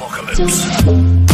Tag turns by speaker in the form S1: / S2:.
S1: apocalypse.